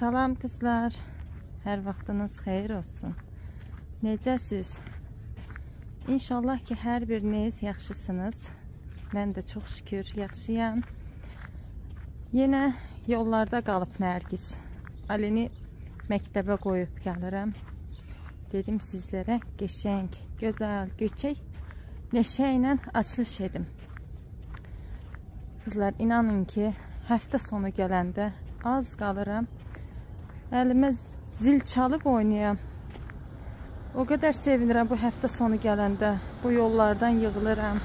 Salam qızlar. Hər vaxtınız xeyir olsun. Necəsiz? İnşallah ki, hər biriniz yaxşısınız. Mən də çox şükür yaxşıyam. Yenə yollarda qalıb Nərgiz. Alini məktəbə qoyub gəlirəm. Dedim sizlərə qəşəng, gözəl, göçək neşə ilə açılış edim. Qızlar, inanın ki, həftə sonu gələndə az qalıram. Əlimə zil çalıb oynayam. O qədər sevinirəm bu həftə sonu gələndə. Bu yollardan yığılıram.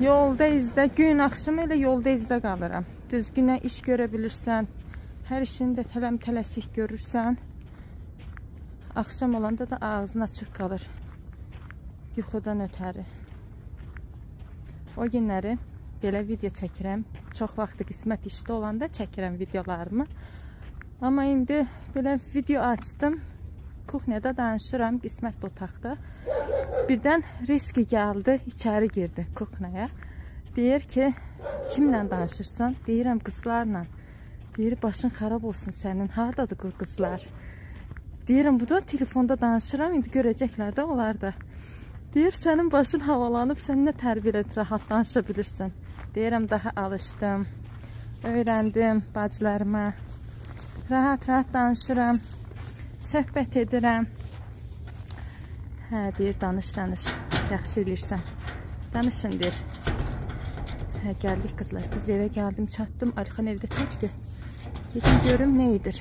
Yolda izdə, gün axşamı elə yolda izdə qalıram. Düzgünə iş görə bilirsən, hər işini də tələm tələsik görürsən. Axşam olanda da ağzın açıq qalır. Yuxudan ötəri. O günləri belə video çəkirəm. Çox vaxtı qismət işdə olanda çəkirəm videolarımı. Amma indi belə video açdım. Kuxnyada danışıram, qismət otaqda. Birdən riski gəldi, içəri girdi kuxnaya. Deyir ki, kimlə danışırsan? Deyirəm, qızlarla. Deyir, başın xarab olsun sənin. Hardadır qızlar? Deyirəm, bu da telefonda danışıram, indi görəcəklər də onlar da. Deyir, sənin başın havalanıb, sən nə tərbiyə rahat danışa bilirsən. Deyirəm, daha alışdım. Öyrəndim bacılarıma. Rahat-rahat danışıram. Söhbət edirəm. Hə, deyir, danış, danış. Yaxşı eləyirsən. Danışın, deyir. Hə, gəldik qızlar. Biz evə gəldim, çatdım. Alixan evdə təkdir. Gedim görüm nə edir.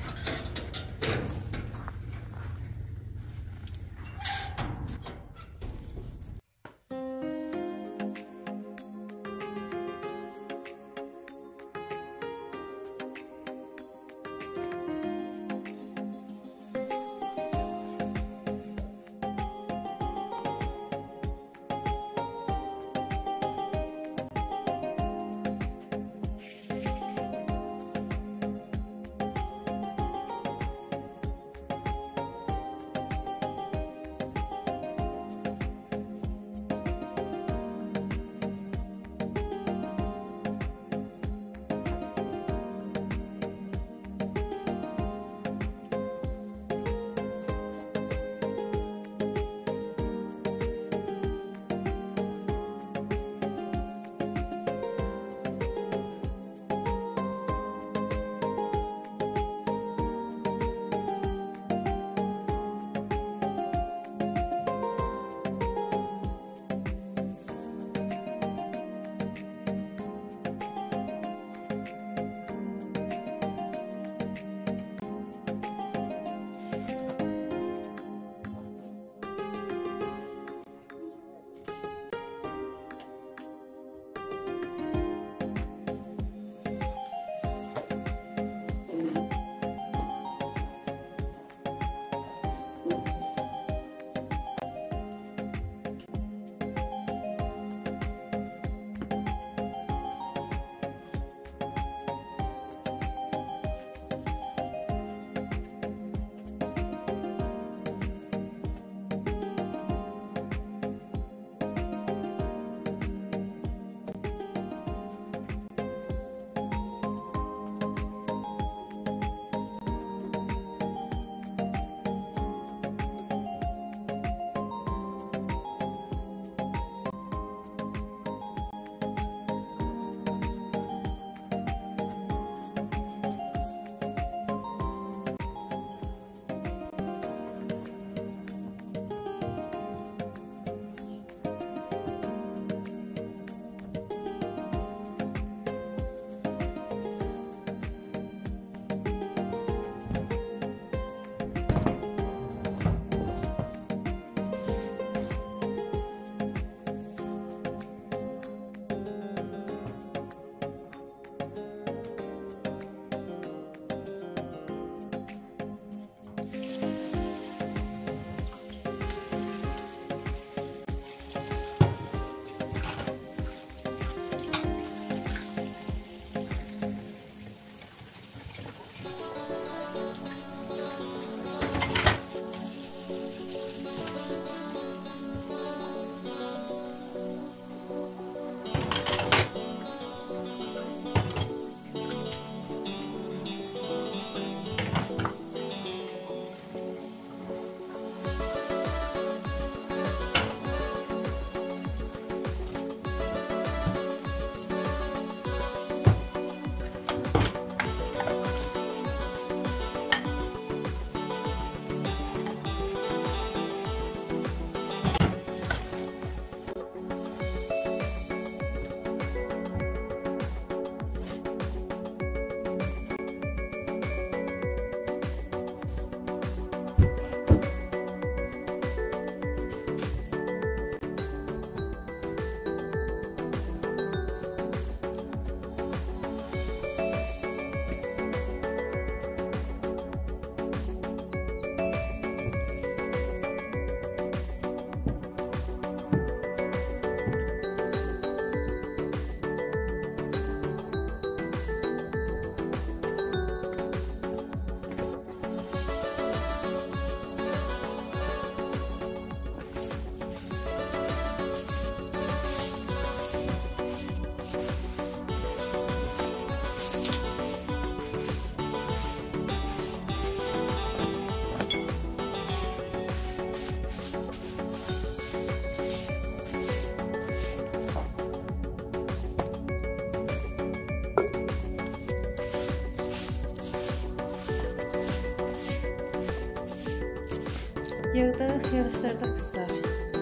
Yığdıq, yığışdırdıq qızlar.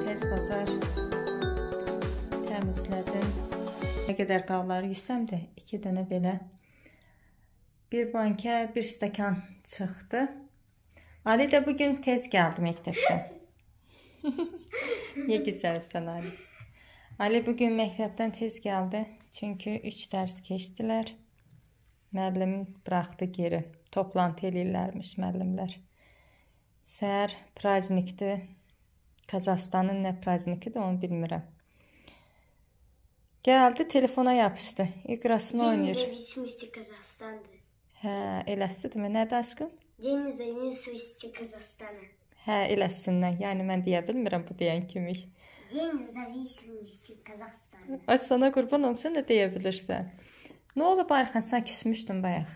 Tez bazar təmizlədim. Nə qədər qalları yüksəm də 2 dənə belə bir bankə, bir stəkan çıxdı. Ali də bu gün tez gəldi məktəbdən. Niyə gizləmirsən Ali? Ali bu gün məktəbdən tez gəldi. Çünki 3 dərs keçdilər. Müəllim buraxdı geri. Toplantı eləyirlərmiş müəllimlər. Səhər praznikdir. Qazaxstanın nə prazniki də onu bilmirəm. Gəldi telefona yapışdı. İqrasını oynayır. День независимости Казахстана. Hə, eləsidirmi? Nədir aşkım? Dень независимости Казахстана. Hə, eləsindən. Yəni mən deyə bilmirəm bu deyən kimi. День независимости Казахстана. Ay sana qurban olum, sən də deyə bilirsən. Nə olub Ayxan, sən küsmüşdün bayaq.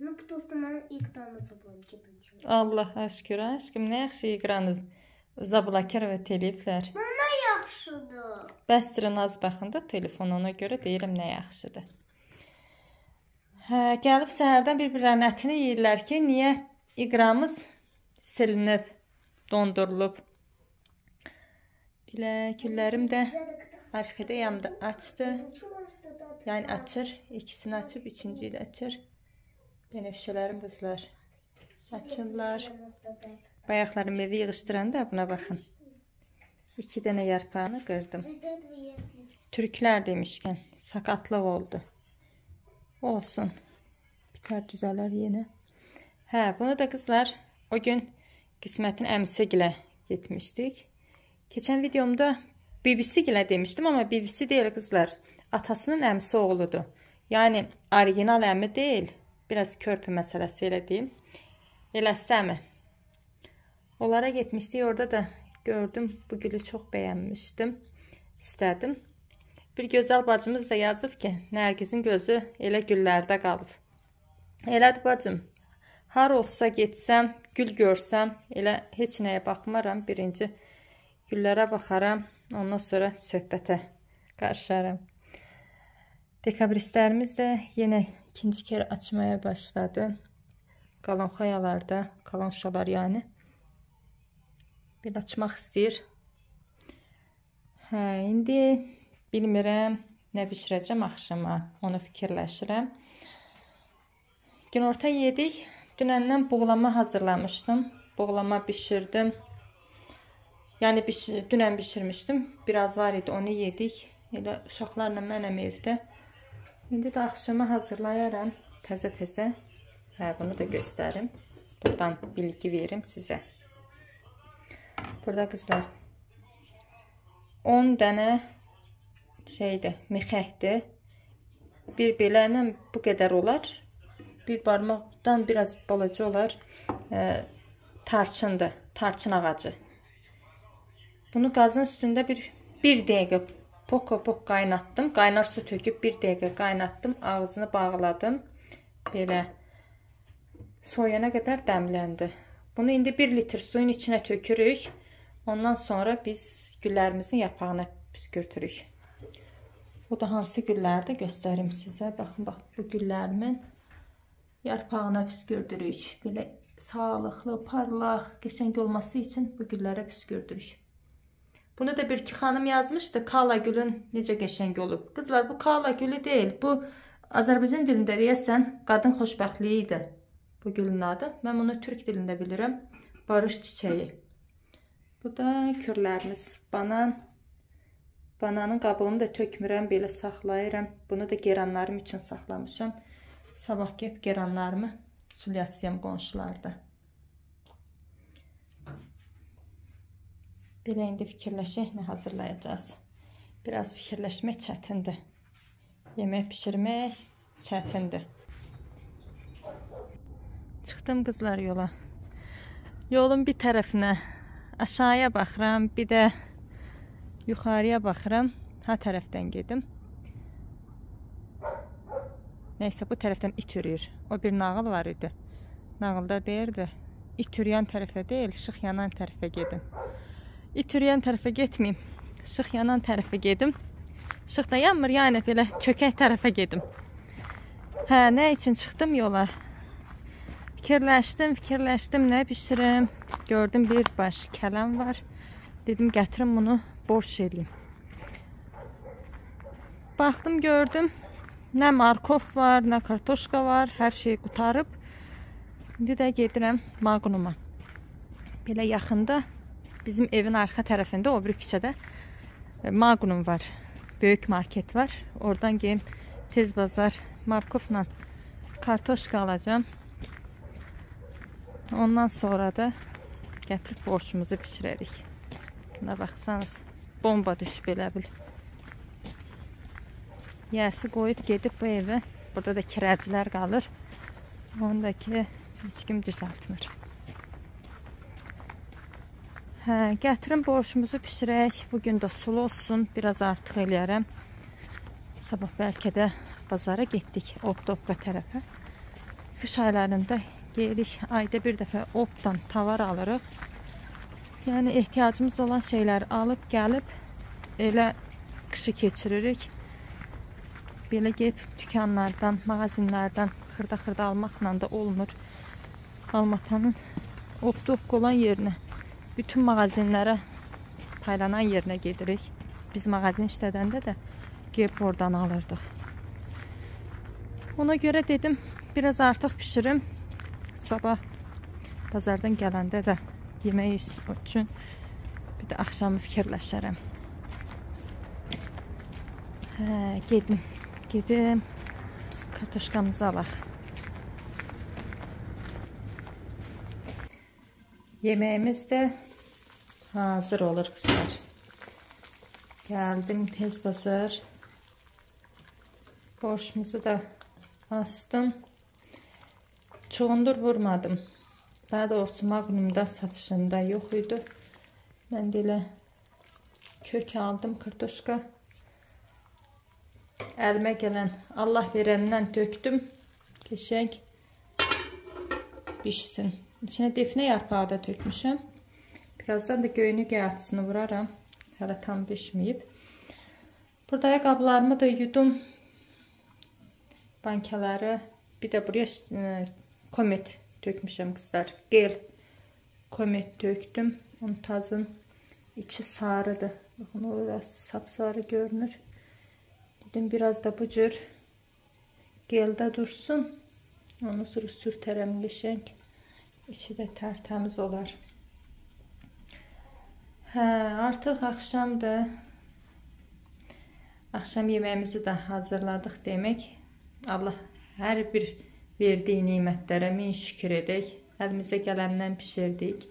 Ну, потому что она экрана заблокировала. Allah aşkür, aşkım, nə yaxşı iqranız zablokirovat eləyiblər. Yaxşıdır. Bəsdir naz baxında telefon ona görə deyirəm nə yaxşıdır. Hə, gəlib səhərdən bir-birlərinin ətini yeyirlər ki, niyə iqramız silinib, dondurulub. Bilə güllərim də orxideyamda açdı. Yəni açır, ikisini açıb, üçüncüyü də açır. Bənövşələrim qızlar açırlar. Bayaqları mevi yığışdıranda buna baxın. 2 dənə yarpağını qırdım. Türklər demişkən sakatlıq oldu. Olsun. Bitər düzələr yenə. Hə, bunu da qızlar o gün Qismətin əmisi gilə getmişdik. Keçən videomda BBC gilə demişdim, amma BBC deyil qızlar. Atasının əmisi oğludur. Yəni orijinal əmi deyil. Biraz körpü məsələsi elə deyim. Eləsi əmi. Onlara getmişdik. Orada da gördüm. Bu gülü çox bəyənmişdim. İstədim. Bir gözəl bacımız da yazıb ki, Nərgizin gözü elə güllərdə qalıb. Elədir bacım. Har olsa getsəm, gül görsəm, elə heç nəyə baxmaram. Birinci güllərə baxaram, ondan sonra söhbətə qarışaram. Dekabristlərimiz də yenə ikinci kere açmaya başladı. Qalan xayalarda, qalan uşaqlar yəni. Bir açmaq istəyir. Hə, indi Bilmirəm, nə bişirəcəm axşama, onu fikirləşirəm. Günorta yedik. Dünəndən buğlama hazırlamışdım. Buğlama bişirdim. Yəni biş dünən bişirmişdim. Biraz var idi, onu yedik. Elə uşaqlarla mənəm evdə. İndi də axşama hazırlayaram təzə-təzə. Hə, bunu da göstərim. Buradan bilgi verim sizə. Burada qızlar 10 dənə şeydir, mixəkdir. Bir belənə bu qədər olar. Bir barmaqdan biraz balaca olar. E, tarçındır, tarçın ağacı. Bunu qazın üstündə bir 1 dəqiqə pok-pok qaynatdım. Qaynar su töküb 1 dəqiqə qaynatdım. Ağzını bağladım. Belə soyana qədər dəmləndi. Bunu indi 1 litr suyun içinə tökürük. Ondan sonra biz güllərimizin yapağını püskürtürük. Bu da hansı güllərdə göstərim sizə. Baxın, bax bu güllərimin yarpağına püskürdürük. Belə sağlıqlı, parlaq, qəşəng olması üçün bu güllərə püskürdürük. Bunu da bir iki xanım yazmışdı. Kala gülün necə qəşəng olub. Qızlar bu kala gülü deyil. Bu Azərbaycan dilində deyəsən qadın xoşbəxtliyi idi. Bu gülün adı. Mən bunu türk dilində bilirəm. Barış çiçəyi. Bu da körlərimiz. Banan, Bananın qabığını da tökmürəm, belə saxlayıram. Bunu da geranlarım üçün saxlamışam. Sabah gəlib geranlarımı sulyasıyam qonşularda. Belə indi fikirləşək nə hazırlayacağız. Biraz fikirləşmək çətindir. Yemək pişirmək çətindir. Çıxdım qızlar yola. Yolun bir tərəfinə aşağıya baxıram, bir də Yuxarıya baxıram. Ha tərəfdən gedim. Nəysə bu tərəfdən it ürüyür. O bir nağıl var idi. Nağılda deyirdi, it ürüyən tərəfə deyil, işıq yanan tərəfə gedin. İt ürüyən tərəfə getməyim. Işıq yanan tərəfə gedim. Işıq da yanmır, yəni belə çökək tərəfə gedim. Hə, nə üçün çıxdım yola? Fikirləşdim, fikirləşdim, nə bişirim. Gördüm bir baş kələm var. Dedim gətirim bunu borş eləyim. Baxdım, gördüm. Nə markov var, nə kartoşka var. Hər şey qutarıb. İndi də gedirəm Magnuma. Belə yaxında bizim evin arxa tərəfində o bir küçədə e, Magnum var. Böyük market var. Oradan geyim tez bazar markovla kartoşka alacağım. Ondan sonra da gətirib borçumuzu bişirərik. Buna baxsanız bomba düşüb elə bil. Yəsi qoyub gedib bu evə. Burada da kirəcilər qalır. Onu da ki heç kim düzəltmir. Hə, gətirin borşumuzu bişirək. Bu gün də sulu olsun. Biraz artıq eləyərəm. Sabah bəlkə də bazara getdik. Optopqa tərəfə. Qış aylarında Gelirik, ayda bir dəfə opdan tavar alırıq. Yəni ehtiyacımız olan şeyləri alıb gəlib elə qışı keçiririk. Belə gəlib dükanlardan, mağazinlərdən xırda-xırda almaqla da olmur. Almatanın optopq olan yerinə, bütün mağazinlərə paylanan yerinə gedirik. Biz mağazin işlədəndə də gəlib oradan alırdıq. Ona görə dedim, biraz artıq bişirim. Sabah bazardan gələndə də yemək üçün bir də axşamı fikirləşərəm. Hə, gedim. Gedim. Kartoşkamızı alaq. Yeməyimiz də hazır olur qızlar. Gəldim tez bazar. Borşumuzu da astım. Çoğundur vurmadım. Daha doğrusu Magnum'da satışında yox idi. Mən də elə kök aldım kartoşka. Əlimə gələn Allah verəndən döktüm. Qəşəng bişsin. İçinə defnə yarpağı da tökmüşəm. Birazdan da göyünü qəyatısını vuraram. Hələ tam bişməyib. Burada qablarımı da yudum. Bankaları. Bir də buraya e, komet dökmüşəm qızlar. Gel komet döktüm. Untazın içi sarıdır. Baxın o biraz sapsarı görünür. Dedim biraz da bu cür geldə dursun. Onu sonra sürtərəm qəşəng. İçi də tərtəmiz olar. Hə, artıq axşamdır. Axşam yeməyimizi də hazırladıq demək. Allah hər bir verdiyi nemətlərə min şükür edək. Əlimizə gələndən bişirdik.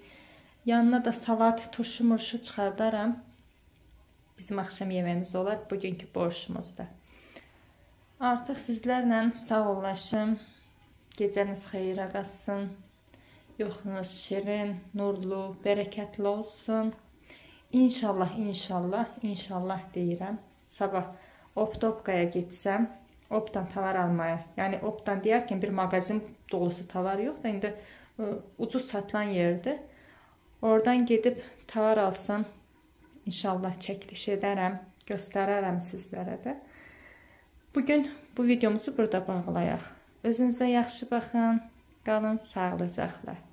Yanına da salat, turşu murşu çıxardaram. Bizim axşam yeməyimiz olar bugünkü borşumuzda. Artıq sizlərlə sağollaşım. Gecəniz xeyrə qalsın. Yoxunuz şirin, nurlu, bərəkətli olsun. İnşallah, inşallah, inşallah deyirəm. Sabah Optopqaya getsəm, optan tavar almaya. Yəni optan deyərkən bir mağazin dolusu tavar yox da indi ə, e, ucuz satılan yerdir. Oradan gedib tavar alsam inşallah çəkiliş edərəm, göstərərəm sizlərə də. Bu gün bu videomuzu burada bağlayaq. Özünüzə yaxşı baxın. Qalın sağlıcaqla.